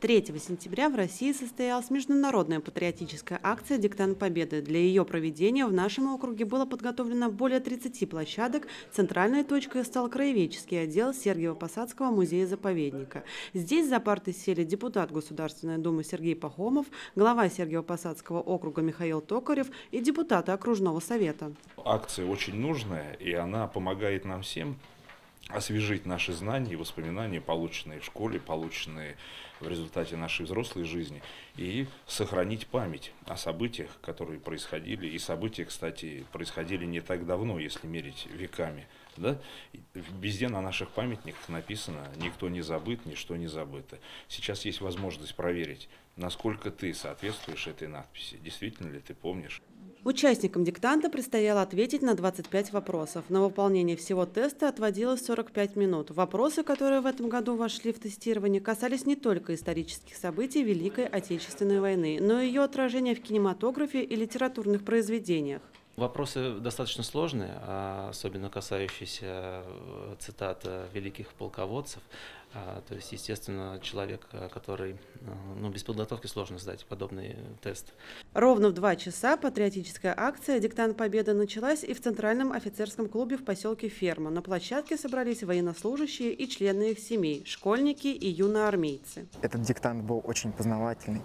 3 сентября в России состоялась международная патриотическая акция «Диктант Победы». Для ее проведения в нашем округе было подготовлено более 30 площадок. Центральной точкой стал краеведческий отдел Сергиево-Посадского музея-заповедника. Здесь за парты сели депутат Государственной Думы Сергей Пахомов, глава Сергиево-Посадского округа Михаил Токарев и депутаты окружного совета. Акция очень нужная, и она помогает нам всем освежить наши знания и воспоминания, полученные в школе, полученные в результате нашей взрослой жизни, и сохранить память о событиях, которые происходили. И события, кстати, происходили не так давно, если мерить веками. Да? Везде на наших памятниках написано «никто не забыт, ничто не забыто». Сейчас есть возможность проверить, насколько ты соответствуешь этой надписи, действительно ли ты помнишь. Участникам диктанта предстояло ответить на 25 вопросов. На выполнение всего теста отводилось 45 минут. Вопросы, которые в этом году вошли в тестирование, касались не только исторических событий Великой Отечественной войны, но и ее отражения в кинематографе и литературных произведениях. Вопросы достаточно сложные, а особенно касающиеся э, цитат э, великих полководцев. А, то есть, естественно, человек, э, который ну, без подготовки сложно сдать подобный тест. Ровно в два часа патриотическая акция «Диктант Победы» началась и в Центральном офицерском клубе в поселке Ферма. На площадке собрались военнослужащие и члены их семей, школьники и юноармейцы. Этот диктант был очень познавательный,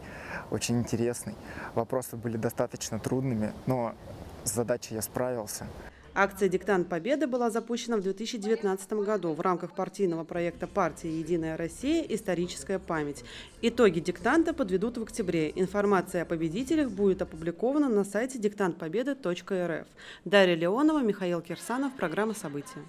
очень интересный. Вопросы были достаточно трудными, но с задачей я справился. Акция «Диктант Победы» была запущена в 2019 году в рамках партийного проекта партии «Единая Россия. Историческая память». Итоги диктанта подведут в октябре. Информация о победителях будет опубликована на сайте диктантпобеды.рф. Дарья Леонова, Михаил Кирсанов. Программа «События».